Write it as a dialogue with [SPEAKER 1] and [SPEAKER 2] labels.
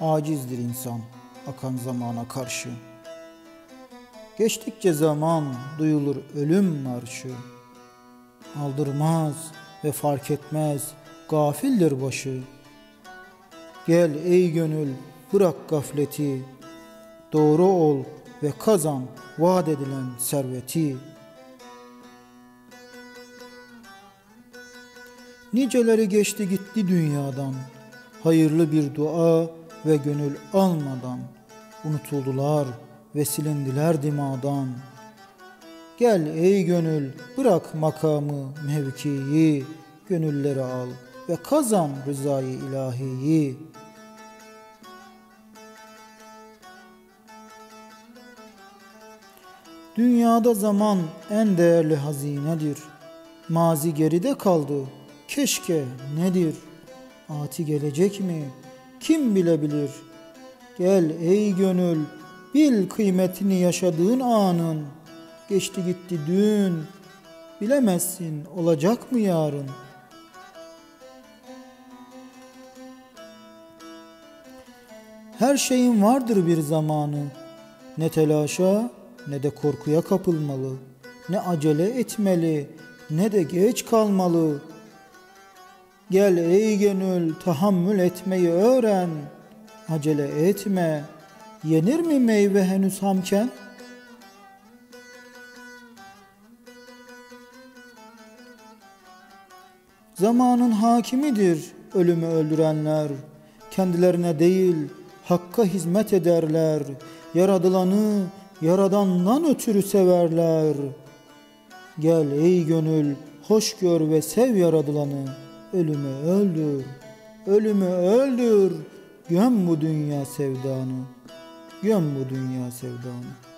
[SPEAKER 1] Acizdir insan akan zamana karşı. Geçtikçe zaman duyulur ölüm marşı. Aldırmaz ve fark etmez gafildir başı. Gel ey gönül bırak gafleti, doğru ol ve kazan vaat edilen serveti. Niceleri geçti gitti dünyadan, hayırlı bir dua ve gönül almadan, unutuldular ve silindiler dimadan. Gel ey gönül bırak makamı mevkiyi, gönülleri al ve kazan rızayı ilahiyi. Dünyada zaman en değerli hazinedir. Mazi geride kaldı. Keşke nedir? Ati gelecek mi? Kim bilebilir? Gel ey gönül, bil kıymetini yaşadığın anın. Geçti gitti dün, bilemezsin olacak mı yarın? Her şeyin vardır bir zamanı. Ne telaşa ne de korkuya kapılmalı. Ne acele etmeli ne de geç kalmalı. Gel ey gönül tahammül etmeyi öğren. Acele etme. Yenir mi meyve henüz hamken? Zamanın hakimidir ölümü öldürenler. Kendilerine değil hakka hizmet ederler. Yaradılanı yaradandan ötürü severler. Gel ey gönül hoş gör ve sev yaradılanı. Ölümü öldür, ölümü öldür. Göm bu dünya sevdanı, göm bu dünya sevdanı.